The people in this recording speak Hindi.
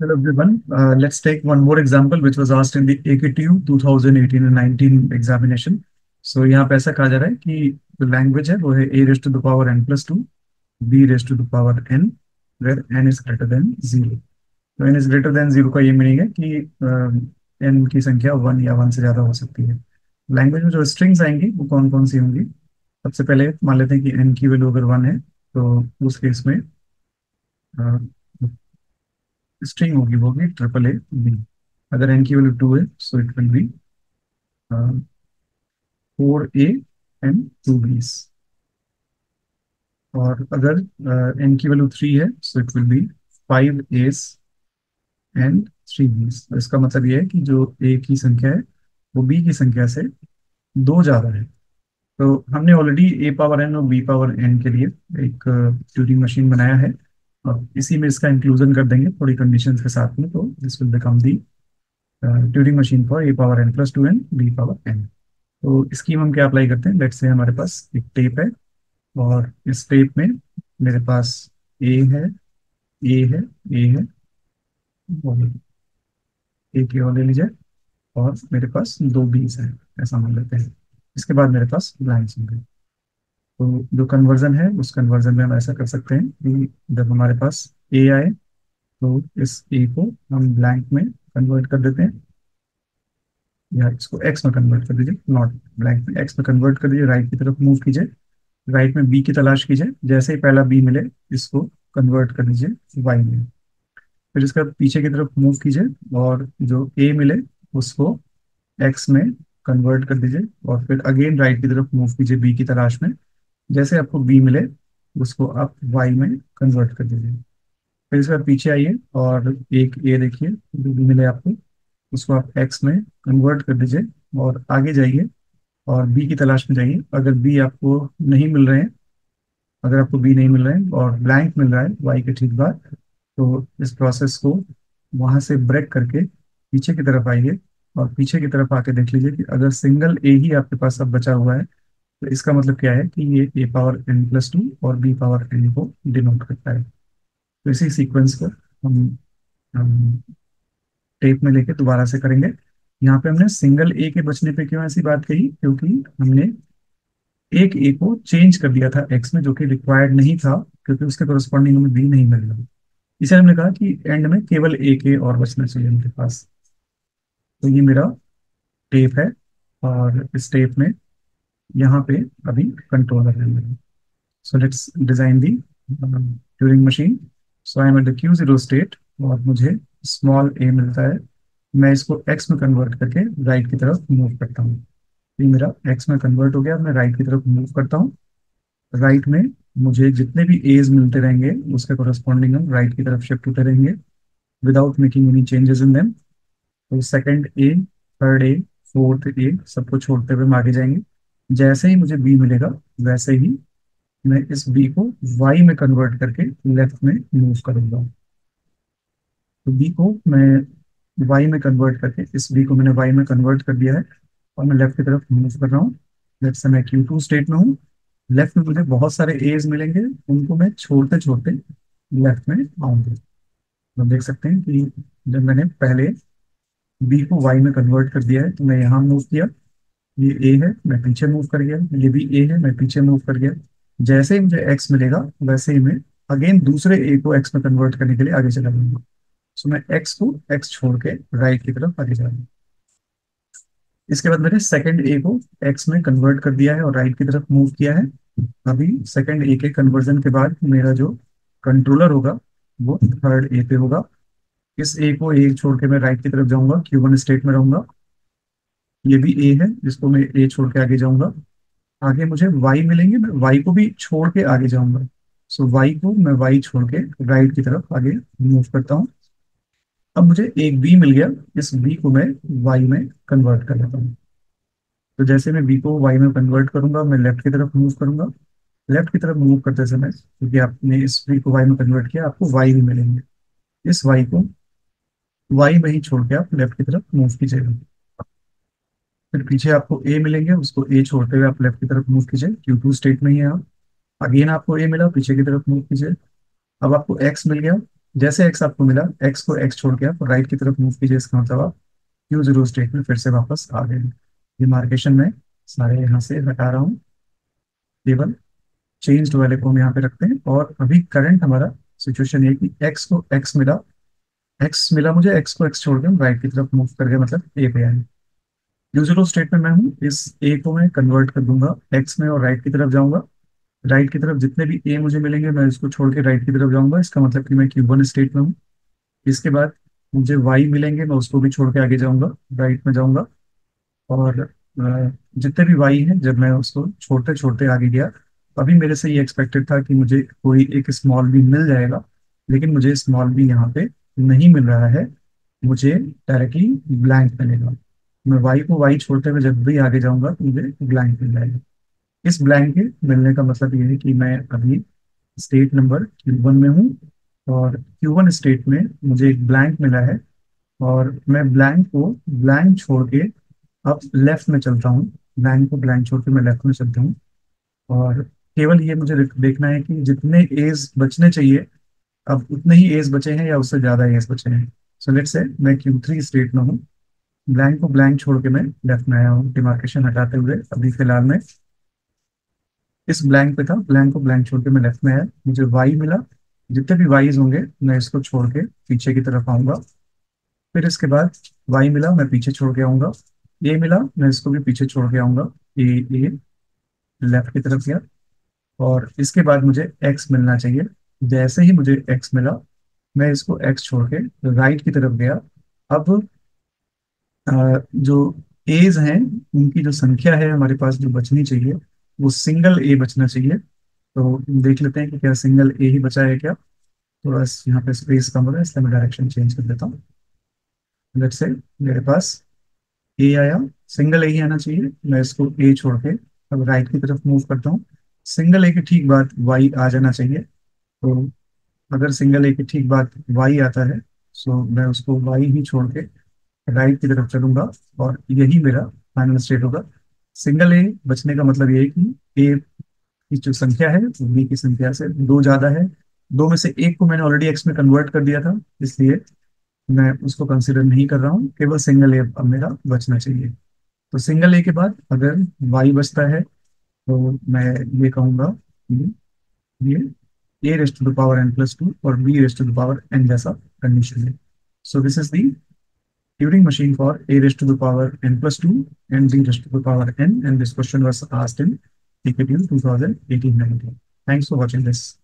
Hello everyone. Uh, let's take one more example which was asked in the AKTU 2018 and 19 examination. So यहाँ पे ऐसा कहा जा रहा है कि जो लैंग्वेज है वो है a raised to the power n plus 2, b raised to the power n, where n is greater than 0. तो n is greater than 0 का ये मीनिंग है कि uh, n की संख्या 1 या 1 से ज़्यादा हो सकती है लैंग्वेज में जो स्ट्रिंग्स आएँगी वो कौन कौन सी होंगी सबसे पहले मान लेते हैं कि n की वैल्यू अगर 1 है तो उस केस में uh, स्ट्रिंग होगी वो होगी ट्रिपल ए बी अगर एन की वैल्यू टू है so it will be four A and two B's और अगर एन uh, की वैल्यू थ्री है so it will be five A's and three B's इसका मतलब ये है कि जो ए की संख्या है वो बी की संख्या से दो ज़्यादा है। तो हमने ऑलरेडी ए पावर एन और बी पावर एन के लिए एक ट्यूरिंग uh, मशीन बनाया है। इसी में इसका इंक्लूजन कर देंगे थोड़ी कंडीशंस के साथ में तो this will become the Turing machine for A power N plus two N B power N तो स्कीम हम क्या अप्लाई करते हैं? लेट्स से हमारे पास एक टेप है, और इस टेप में मेरे पास ए है ए है ए है ए की और ले लीजिए, और मेरे पास दो बीस है, ऐसा मान लेते हैं। इसके बाद मेरे पास ब्लैंक्स होंगे। तो जो कन्वर्जन है, उस कन्वर्जन में हम ऐसा कर सकते हैं कि जब हमारे पास ए आए तो इस ए को हम ब्लैंक में कन्वर्ट कर देते हैं। या इसको एक्स में कन्वर्ट कर दीजिए नॉट ब्लैंक में। एक्स में कन्वर्ट कर दीजिए राइट की तरफ़ मूव कीजिए। राइट में बी की तलाश कीजिए। जैसे ही पहला बी मिले, इसको कन्वर्ट कर दीजिए वाई में। फिर इसका पीछे की तरफ़ मूव कीजिए और जो ए मिले, उसको एक्स में कन्वर्ट कर दीजिए। और फिर अगेन राइट की तरफ़ मूव कीजिए बी की तलाश में। जैसे आपको बी मिले, उसको आप वाई में कन्वर्ट कर दीजिए। फिर इसके बाद पीछे आइए और एक ए देखिए, जो बी मिले आपको, उसको आप एक्स में कन्वर्ट कर दीजिए और आगे जाइए और बी की तलाश में जाइए। अगर बी आपको नहीं मिल रहे हैं, अगर आपको बी नहीं मिल रहे हैं और ब्लैंक मिल रहा है वाई के ठीक बाद तो इस प्रोसेस को वहाँ से ब्रेक करके पीछे की तरफ़ आइए और पीछे की तरफ़ आके देख लीजिए कि अगर सिंगल ए ही आपके पास अब बचा हुआ है तो इसका मतलब क्या है कि ये A power N plus two और बी पावर एन को डिनोट करता है। तो इसी सीक्वेंस को हम, हम टेप में लेके दोबारा से करेंगे। यहाँ पे हमने सिंगल ए के बचने पे क्यों ऐसी बात कही? क्योंकि हमने एक ए को चेंज कर दिया था एक्स में जो कि रिक्वायर्ड नहीं था क्योंकि उसके कोरस्पॉन्डिंग हमें बी नहीं मिल रहा। इसे हमने कहा कि एंड में केवल ए और बचना चाहिए उनके पास। तो ये मेरा टेप है और इस टेप में यहाँ पे अभी कंट्रोलर है मेरा। So let's design the Turing machine so I am at the Q zero state और मुझे स्मॉल ए मिलता है। मैं इसको एक्स में कन्वर्ट करके राइट की तरफ़ मूव करता हूँ। ये मेरा एक्स में कन्वर्ट हो गया। मैं राइट की तरफ़ मूव करता हूँ। राइट में मुझे जितने भी एज मिलते रहेंगे, उसके कोरस्पॉन्डिंग हम राइट की तरफ़ शिफ्ट होते रहेंगे। Without making any changes in them तो second A third A fourth A सबको छोड़ते हुए आगे जाएँगे। जैसे ही मुझे बी मिलेगा, वैसे ही मैं इस बी को वाई में कन्वर्ट करके लेफ़्ट में मूव करूँगा। तो बी को मैं वाई में कन्वर्ट करके, इस बी को मैंने वाई में कन्वर्ट कर दिया है और मैं लेफ़्ट की तरफ़ मूव कर रहा हूँ। लेफ़्ट से मैं क्यू टू स्टेट में हूँ। लेफ़्ट में मुझे बहुत सारे एज मिलेंगे, उनको मैं छोड़ते छोड़ते लेफ़्ट में आऊँगे। तो देख सकते हैं कि जब मैंने पहले बी को वाई में कन्वर्ट कर दिया है तो मैं यहाँ मूव किया। ये ए है, मैं पीछे मूव कर गया, ये भी ए है, मैं पीछे मूव कर गया। जैसे ही मुझे एक्स मिलेगा, वैसे ही मैं अगेन दूसरे ए को एक्स में कन्वर्ट करने के लिए आगे चला जाऊँगा। सो मैं एक्स को एक्स छोड़ के राइट की तरफ़ आगे जाऊँगा इसके बाद मैंने सेकंड ए को एक्स में कन्वर्ट कर दिया है और राइट की तरफ़ मूव किया है। अभी सेकंड ए के कन्वर्जन के बाद मेरा जो कंट्रोलर होगा, वो थर्ड ए पे होगा। इस ए को ए छोड़ के मैं राइट की तरफ़ जाऊँगा क्यू वन स्टेट में रहूँगा। ये भी ए है जिसको मैं ए छोड़ के आगे जाऊँगा। आगे मुझे वाई मिलेंगे मैं वाई को भी छोड़ के आगे जाऊँगा। सो so, वाई को मैं वाई छोड़ के राइट की तरफ़ आगे मूव करता हूँ। अब मुझे एक बी मिल गया इस बी को मैं वाई में कन्वर्ट कर लेता हूँ। तो जैसे मैं बी को वाई में कन्वर्ट करूँगा मैं लेफ़्ट की तरफ़ मूव करूँगा। लेफ़्ट की तरफ़ मूव करते समय क्योंकि आपने इस बी को वाई में कन्वर्ट किया आपको वाई भी मिलेंगे। इस वाई को वाई में ही छोड़ के आप लेफ़्ट की तरफ़ मूव कीजिएगा। फिर पीछे आपको ए मिलेंगे, उसको ए छोड़ते हुए आप लेफ़्ट की तरफ़ मूव कीजिए। क्यू टू स्टेट में ही है। आप अगेन आपको ए मिला, पीछे की तरफ़ मूव कीजिए। अब आपको एक्स मिल गया। जैसे एक्स आपको मिला एक्स को एक्स छोड़ के आप राइट की तरफ़ मूव कीजिए इसका मतलब आप क्यू ज़ीरो स्टेट में फिर से वापस आ गए। ये मार्केशन में सारे यहाँ से हटा रहा हूँ। केवल चेंज्ड वाले को हम यहाँ पे रखते हैं। और अभी करंट हमारा सिचुएशन ये कि एक्स को एक्स मिला। एक्स मिला मुझे एक्स को एक्स छोड़ के हम राइट की तरफ़ मूव करके मतलब ए पे आए। यूजरो स्टेट में मैं हूँ, इस ए को मैं कन्वर्ट कर दूँगा। एक्स में और राइट की तरफ़ जाऊँगा। राइट की तरफ़ जितने भी ए मुझे मिलेंगे, मैं इसको छोड़ के राइट की तरफ़ जाऊँगा। इसका मतलब कि मैं क्यू वन स्टेट में हूँ। इसके बाद मुझे वाई मिलेंगे, मैं उसको भी छोड़ के आगे जाऊँगा राइट में जाऊँगा। और जितने भी वाई हैं, जब मैं उसको छोड़ते छोड़ते आगे गया अभी मेरे से ये एक्सपेक्टेड था कि मुझे कोई एक स्मॉल बी मिल जाएगा। लेकिन मुझे स्मॉल बी यहाँ पे नहीं मिल रहा है। मुझे डायरेक्टली ब्लैंक मिलेगा। मैं वाई को वाई छोड़ते हुए जब भी आगे जाऊँगा तो मुझे ब्लैंक मिल जाएगा। इस ब्लैंक के मिलने का मतलब ये है कि मैं अभी स्टेट नंबर क्यू वन में हूँ और क्यू वन स्टेट में मुझे एक ब्लैंक मिला है और मैं ब्लैंक को ब्लैंक छोड़ के अब लेफ़्ट में चलता हूँ। ब्लैंक को ब्लैंक छोड़ के मैं लेफ़्ट में चलता हूँ और केवल ये मुझे देखना है कि जितने एज बचने चाहिए, अब उतने ही एज बचे हैं या उससे ज़्यादा एज बचे हैं। सो लेट्स से मैं क्यू थ्री स्टेट में हूँ। ब्लैंक को ब्लैंक छोड़ के मैं लेफ़्ट में आया हूँ डिमार्केशन हटाते हुए, अभी फ़िलहाल में। इस ब्लैंक पे था ब्लैंक को ब्लैंक छोड़ के मैं लेफ़्ट में आया। मुझे वाई मिला। जितने भी वाईज होंगे, मैं इसको छोड़ के पीछे की तरफ़ आऊँगा। फिर इसके बाद वाई मिला, मैं पीछे छोड़ के आऊँगा। ए मिला, मैं इसको भी पीछे छोड़ के आऊँगा। ए ए लेफ़्ट की तरफ़ गया। और इसके बाद मुझे एक्स मिलना चाहिए। जैसे ही मुझे एक्स मिला, मैं इसको एक्स छोड़ के राइट की तरफ़ गया। अब जो एज हैं, उनकी जो संख्या है, हमारे पास जो बचनी चाहिए, वो सिंगल ए बचना चाहिए। तो देख लेते हैं कि क्या सिंगल ए ही बचा है क्या। थोड़ा तो यहाँ पे स्पेस कम हो रहा है, इसलिए मैं डायरेक्शन चेंज कर देता हूँ। लेट से मेरे पास ए आया सिंगल ए ही आना चाहिए, मैं इसको ए छोड़ के अब राइट की तरफ़ मूव करता हूँ। सिंगल ए के ठीक बात वाई आ जाना चाहिए। तो अगर सिंगल ए के ठीक बात वाई आता है सो मैं उसको वाई ही छोड़ के राइट की तरफ़ चलूँगा और यही मेरा फाइनल स्टेट होगा। सिंगल ए बचने का मतलब ये है कि ए की जो संख्या है बी की संख्या से दो ज़्यादा है। दो में से एक को मैंने ऑलरेडी एक्स में कन्वर्ट कर दिया था, इसलिए मैं उसको कंसिडर नहीं कर रहा हूँ। केवल सिंगल ए अब मेरा बचना चाहिए। तो सिंगल ए के बाद अगर वाई बचता है तो मैं ये कहूँगा ये A raised to the power N plus two और B raised to the power N जैसा कंडीशन है। So this is the Turing machine for a raised to the power n plus 2 and b raised to the power n and this question was asked in TKTL 2018-19. Thanks for watching this.